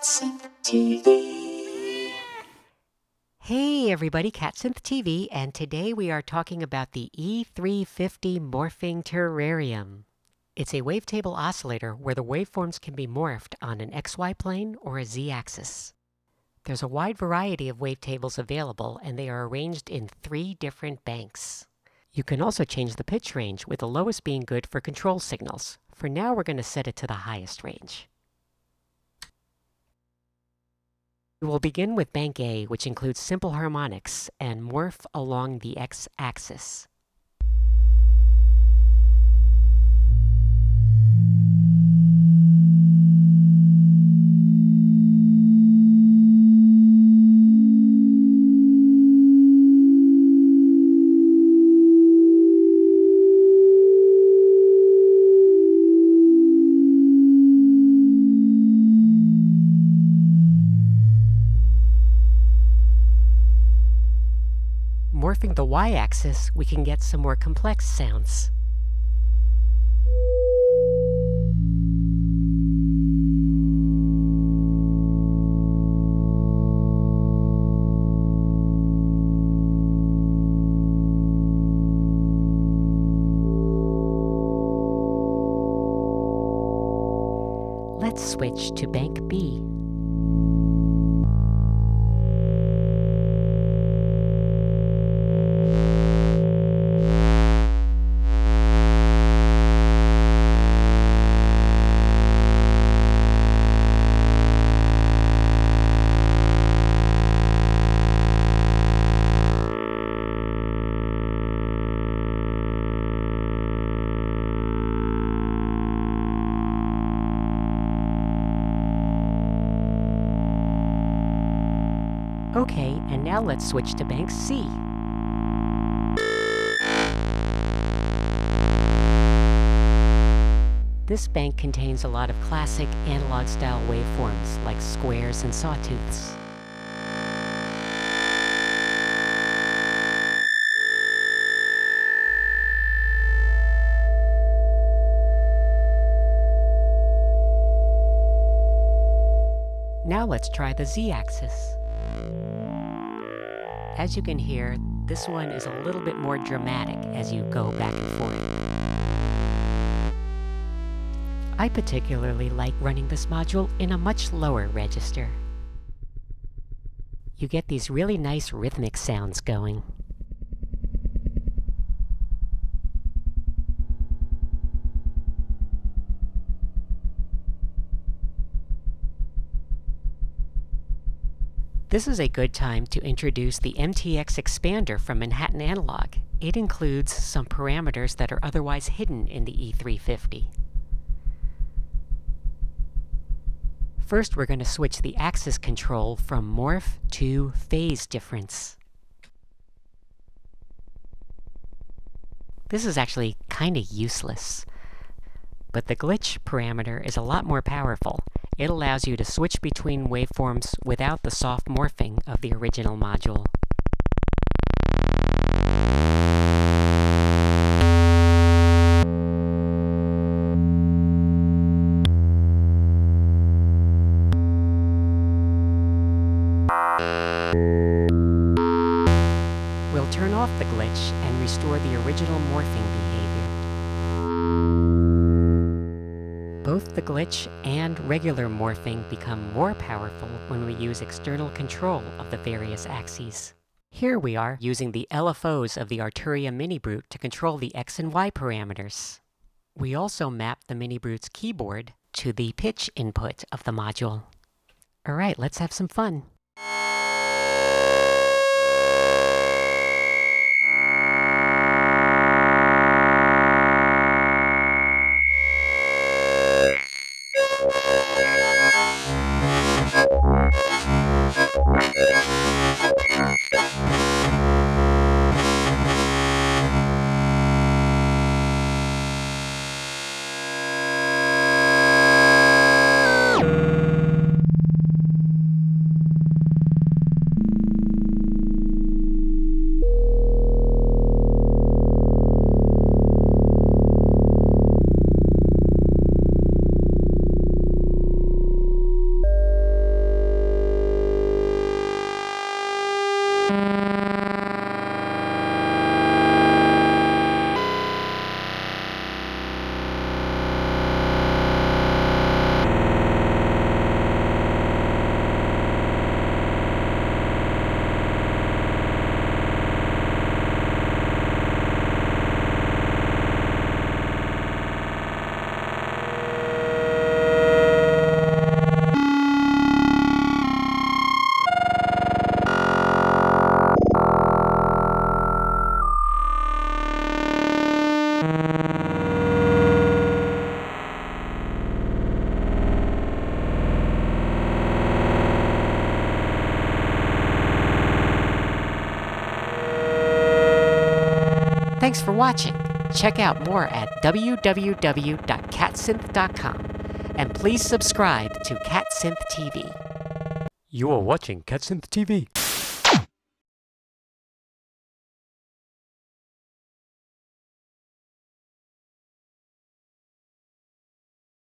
TV. Hey everybody, CatSynth TV, and today we are talking about the E350 Morphing Terrarium. It's a wavetable oscillator where the waveforms can be morphed on an XY plane or a Z axis. There's a wide variety of wavetables available, and they are arranged in three different banks. You can also change the pitch range, with the lowest being good for control signals. For now, we're going to set it to the highest range. We will begin with Bank A, which includes simple harmonics and morph along the x-axis. Morphing the y-axis, we can get some more complex sounds. Let's switch to bank B. Okay, and now let's switch to bank C. This bank contains a lot of classic analog style waveforms like squares and sawtooths. Now let's try the z-axis. As you can hear, this one is a little bit more dramatic as you go back and forth. I particularly like running this module in a much lower register. You get these really nice rhythmic sounds going. This is a good time to introduce the MTX expander from Manhattan Analog. It includes some parameters that are otherwise hidden in the E350. First, we're going to switch the axis control from morph to phase difference. This is actually kind of useless, but the glitch parameter is a lot more powerful. It allows you to switch between waveforms without the soft morphing of the original module. We'll turn off the glitch and restore the original morphing behavior. Both the glitch and regular morphing become more powerful when we use external control of the various axes. Here we are using the LFOs of the Arturia MiniBrute to control the X and Y parameters. We also map the MiniBrute's keyboard to the pitch input of the module. Alright, let's have some fun. Thanks for watching. Check out more at www.catsynth.com and please subscribe to CatSynth TV. You are watching CatSynth TV.